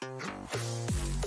ほう。